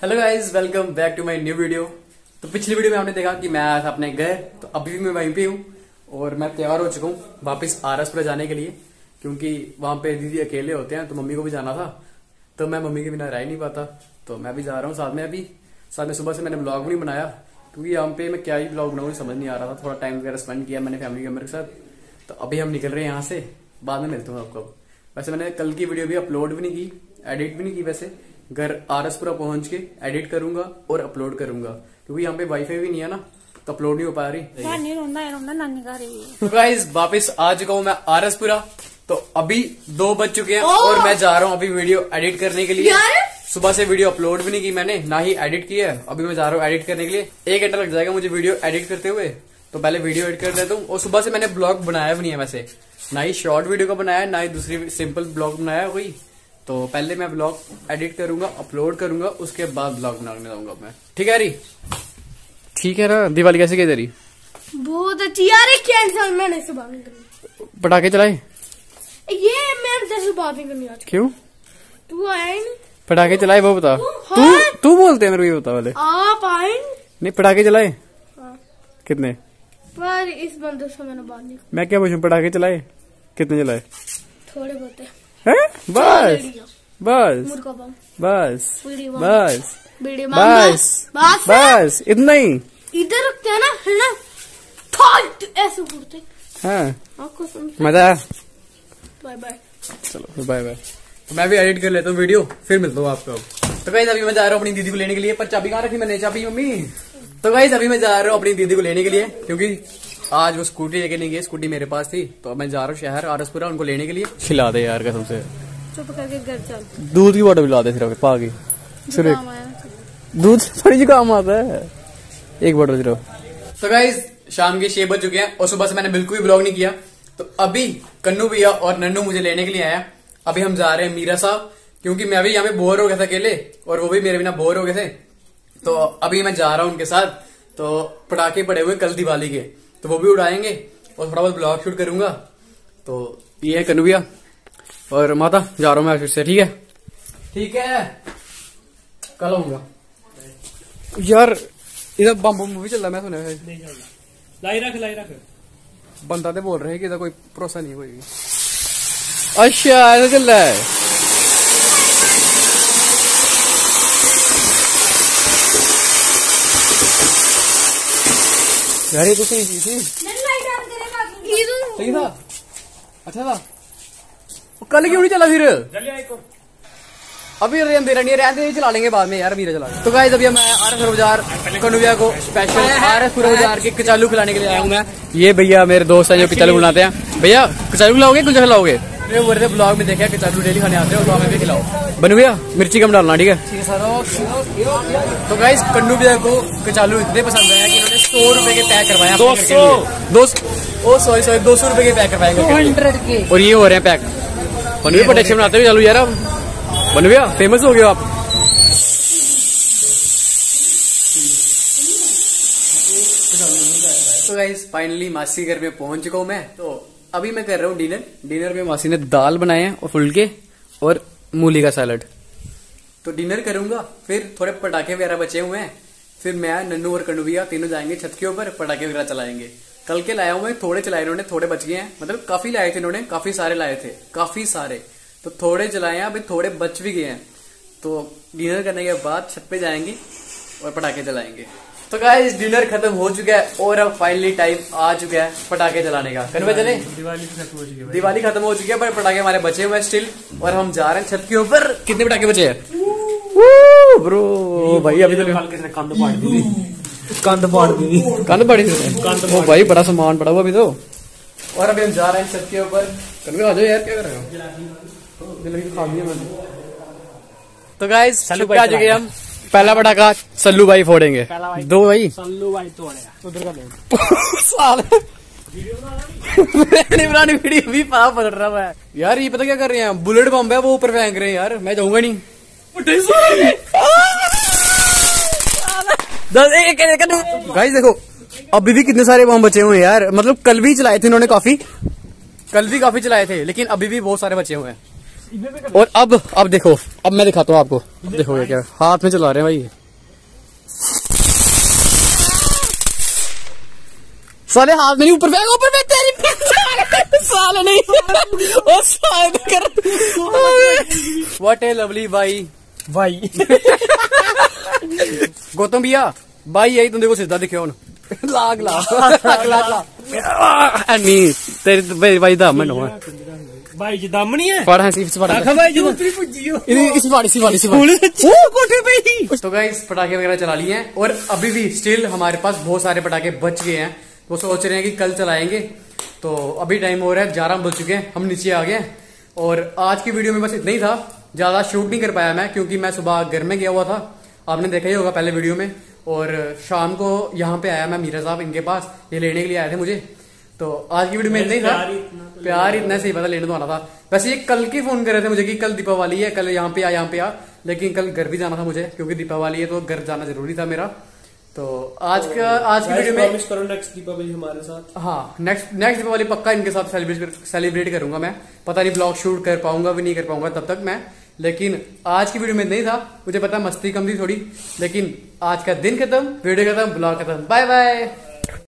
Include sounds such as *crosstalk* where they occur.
Hello guys welcome back to my new video तो पिछली video में हमने देखा कि मैं आया था अपने घर तो अभी भी मैं वहीं पे हूँ और मैं तैयार हो चुका हूँ वापस आरसपुरा जाने के लिए, क्योंकि वहाँ पे दीदी अकेले होते हैं तो मम्मी को भी जाना था। तो मैं मम्मी के बिना रह नहीं पाता तो मैं भी जा रहा हूँ साथ में अभी। साथ में सुबह से मैंने ब्लॉग भी बनाया, क्योंकि यहाँ पे मैं क्या ही ब्लॉग बनाऊँ, समझ नहीं आ रहा था। थोड़ा टाइम वगैरह स्पेंड किया मैंने फैमिली मेंबर के साथ। तो अभी हम निकल रहे हैं यहाँ से, बाद में मिलता हूँ आपको वैसे मैंने कल की वीडियो भी अपलोड भी नहीं की एडिट भी नहीं की वैसे। घर आरसपुरा पहुँच के एडिट करूँगा और अपलोड करूँगा। क्योंकि यहाँ पे वाईफाई भी नहीं है ना तो अपलोड नहीं हो पा रही। गाइस *laughs* वापस आ चुका हूँ मैं आरसपुरा। तो अभी दो बज चुके हैं और मैं जा रहा हूँ अभी वीडियो एडिट करने के लिए। सुबह से वीडियो अपलोड भी नहीं की मैंने ना ही एडिट किया है। अभी मैं जा रहा हूँ एडिट करने के लिए। एक घंटा लग जाएगा मुझे वीडियो एडिट करते हुए। तो पहले वीडियो एडिट कर देता हूँ। और सुबह से मैंने ब्लॉग बनाया भी नहीं है वैसे। ना ही शॉर्ट वीडियो का बनाया ना ही दूसरी सिंपल ब्लॉग बनाया कोई। तो पहले मैं ब्लॉग एडिट करूँगा अपलोड करूँगा उसके बाद ब्लॉग बनाने जाऊँगा मैं। ठीक है री ठीक है ना? दिवाली कैसे गई तेरी? बहुत अच्छी। यार मैंने पटाखे चलाए? ये मैंने तेरे नहीं करनी आज। क्यों? तू आया नहीं। पटाखे चलाए वो बता। तू हाँ। तू बोलते हैं मेरे को ये बता वाले आप आए नहीं। नहीं पटाखे चलाए? हाँ। कितने? पर इस बंदे से मैंने बात नहीं मैं क्या पूछूँ पटाखे चलाए? कितने चलाए? थोड़े बहुत है? बस। बस। बस। बस। बस। बस। बस। इतना ही। इधर रखते हैं ना है ना? थॉट ऐसे उड़ते हाँ। सुन मज़ा बाय बाय। चलो बाय बाय। तो मैं भी एडिट कर लेता हूँ वीडियो फिर मिलता हूँ आपको तो गाइज़ अभी मैं जा रहा हूँ अपनी दीदी को लेने के लिए पर चाबी कहाँ रखी मैंने? चाबी मम्मी। तो गाइज़ अभी मैं जा रहा हूँ अपनी दीदी को लेने के लिए क्योंकि आज वो स्कूटी लेके नहीं गई स्कूटी मेरे पास थी तो अब मैं जा रहा हूँ शहर आरसपुरा उनको लेने के लिए। खिला दे यार कसम से। चुप करके घर चल। दूध की बोतल पिला दे सिर्फ़ पा की सिर्फ़ दूध थोड़ी जी काम आता है। एक बोतल सिर्फ़। तो गाइज़ शाम के छह बज चुके हैं और सुबह से मैंने बिल्कुल भी ब्लॉग नहीं किया। तो अभी कन्नू भैया और नन्नू मुझे लेने के लिए आया। अभी हम जा रहे हैं मीरा साहब क्योंकि मैं भी यहाँ पे बोर हो गया था अकेले और वो भी मेरे बिना बोर हो गए थे। तो अभी मैं जा रहा हूँ उनके साथ। तो पटाखे पड़े हुए कल दिवाली के। तो वो भी उड़ाएँगे और थोड़ा बहुत ब्लॉग शूट करूँगा। तो ये है कन्नू भैया और माता जा रहा हूँ मैं फिर से ठीक है? ठीक है। कल आऊँगा। यार इधर बम बम मूवी चल रहा मैं सुना लाई रख लाई रख। बंदा तो बोल रहे हैं कि इधर कोई भरोसा नहीं कोई अच्छा ऐसा चल रहा है। यार ये तो सही चीज़ थी सही था। अच्छा था। वो कल क्यों नहीं चला फिर? अभी रे- मेरा नहीं रहते ही चला लेंगे बाद में यार मीरा चला तो गाइस अभी मैं आर एस बाज़ार कनुविया को स्पेशल आर एस बाज़ार के कचालू खिलाने के लिए आया हूँ मैं। ये भैया मेरे दोस्त हैं जो कचालू बनाते हैं। भैया कचालू खिलाओगे कुछ खिलाओगे? मैं बोल रहे ब्लॉग में देखा कचालू डेली खाने आते हो तो हमें भी खिलाओ। बनू भैया मिर्ची कम डालना ठीक है? तो गाइस कन्नू भैया को कचालू इतने पसंद आया कि इन्होंने सौ रुपए के पैक करवाए दो सौ। दो ओ सॉरी सॉरी दो सौ रुपए के पैक करवाएँगे। हंड्रेड के। और ये हो रहे हैं पैक। बनू भैया प्रोटेक्शन बनाते हुए चालू यार आप बनू भैया फ़ेमस हो गए आप। तो गाइस फाइनली मासी घर में पहुँच चुका हूँ मैं तो अभी मैं कर रहा हूँ डिनर। डिनर में मासी ने दाल बनाए हैं और फुलके और मूली का सैलड तो डिनर करूँगा, फिर थोड़े पटाखे वगैरह बचे हुए हैं। फिर मैं, नन्नू और कन्नू तीनों जाएँगे छत के ऊपर, पटाखे वगैरह चलाएँगे। कल के लाया हुए थोड़े चलाए इन्होंने, थोड़े बच गए हैं। मतलब काफ़ी लाए थे इन्होंने, काफ़ी सारे लाए थे, काफ़ी सारे। तो थोड़े चलाए हैं, अभी थोड़े बच भी गए हैं। तो डिनर करने के बाद छत पे जाएँगे और पटाखे चलाएँगे तो गाइस डिनर खत्म हो चुका है और अब फाइनली टाइम आ चुका है पटाखे चलाने का। कन्वे चले दिवाली खत्म हो चुकी है दिवाली खत्म हो चुकी है पर पटाखे हमारे बचे हुए हैं स्टिल और हम जा रहे हैं छत के ऊपर। कितने पटाखे बचे हैं? ब्रो भाई अभी तो कंध फाड़ दी कंध फाड़ दी कंध पड़ी ओ भाई बड़ा सामान पड़ा हुआ अभी तो। और अभी हम जा रहे हैं छत के ऊपर। कन्वे आ जाओ यार क्या कर रहे हो? तो गाइस छत पे आ चुके। हम। पहला पटाखा सल्लू भाई फोड़ेंगे। भाई। दो भाई? सल्लू भाई तोड़ेगा। उधर का *laughs* ले पुरानी वीडियो भी पा पकड़ रहा है यार ये पता क्या कर रहे हैं? बुलेट बम है वो ऊपर फेंक रहे हैं यार। मैं जाऊँगा नहीं। गाइस देखो अभी भी कितने सारे बम बचे हुए हैं यार। मतलब कल भी चलाए थे इन्होंने काफ़ी। कल भी काफ़ी चलाए थे लेकिन अभी भी बहुत सारे बचे हुए हैं। और अब अब देखो अब मैं दिखाता हूँ आपको। देखोगे क्या हाथ में चला रहे हैं भाई साले हाथ में ऊपर फेंक ऊपर फेंक तेरी साले नहीं। ओ साले तो कर व्हाट ए लवली भाई। भाई। गौतम भैया भाई यही तुम देखो सीधा दिखे हूँ लाग लाग। लाग लाग एनी *laughs* तेरी तो भाई दा मन हो। तो पटाखे वगैरह चला लिए हैं और अभी भी स्टिल हमारे पास बहुत सारे पटाखे बच गए हैं। वो सोच रहे हैं कि कल चलाएँगे। तो अभी टाइम हो रहा है ग्यारह बज चुके हैं हम नीचे आ गए और आज की वीडियो में बस इतना ही था। ज़्यादा शूट नहीं कर पाया मैं क्योंकि मैं सुबह घर में गया हुआ था। आपने देखा ही होगा पहले वीडियो में। और शाम को यहाँ पे आया मैं मीरा साहब इनके पास। ये लेने के लिए आए थे मुझे। तो आज की वीडियो में नहीं था। प्यार इतना तो इतना सही पता लेने तो आना था। वैसे ये कल की फ़ोन कर रहे थे मुझे कि कल दीपावली है कल यहाँ पे आ यहाँ पे आ। लेकिन कल घर भी जाना था मुझे क्योंकि दीपावली है तो घर जाना ज़रूरी था मेरा। तो आज का आज की वीडियो में करो नेक्स्ट दीपावली हमारे साथ। हाँ नेक्स्ट नेक्स्ट दीपावली पक्का इनके साथ सेलिब्रेट सेलिब्रेट करूँगा मैं। पता नहीं ब्लॉग शूट कर पाऊँगा भी नहीं कर पाऊँगा तब तक मैं। लेकिन आज की वीडियो में नहीं था। मुझे पता मस्ती कम थी थोड़ी। लेकिन आज का दिन खत्म वीडियो खत्म। ब्लॉग खत्म। Bye bye